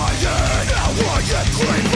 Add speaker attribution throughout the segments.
Speaker 1: my head. Now I am clean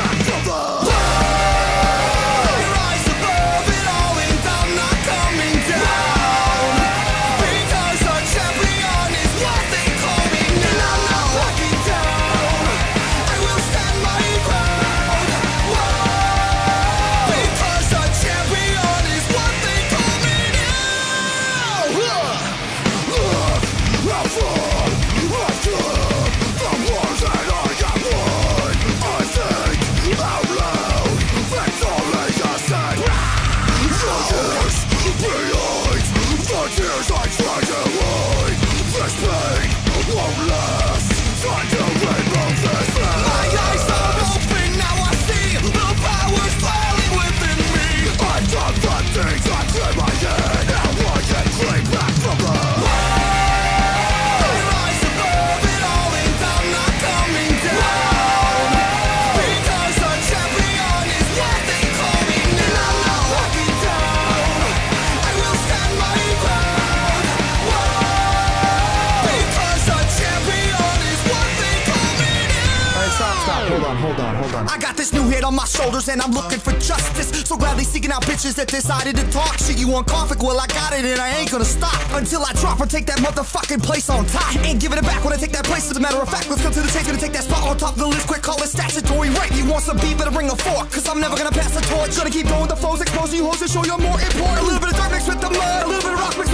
Speaker 1: on, hold on. Hold on.
Speaker 2: I got this new head on my shoulders and I'm looking for justice. So gladly seeking out bitches that decided to talk shit. You want conflict? Well, I got it and I ain't gonna stop until I drop or take that motherfucking place on top. Ain't giving it back when I take that place. As a matter of fact, let's go to the chase. Gonna take that spot on top of the list. Quick, call it statutory rape. You want some beef? Better bring a fork. Cause I'm never gonna pass the torch. Gonna keep going the flows, exposing you hoes to show you're more important. A little bit of dirt mixed with the mud. A little bit of rock mixed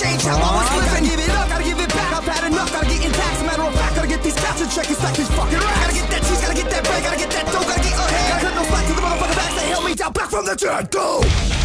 Speaker 2: change how I was living. Give it up, gotta give it back. I've had enough, gotta get intact. As a matter of fact, gotta get these cats in check. It's like these fucking rats. Gotta get that cheese, gotta get that bread, gotta get that dough, gotta get ahead. Gotta cut no slack to the motherfucking backs that held me down back from the dead. Go!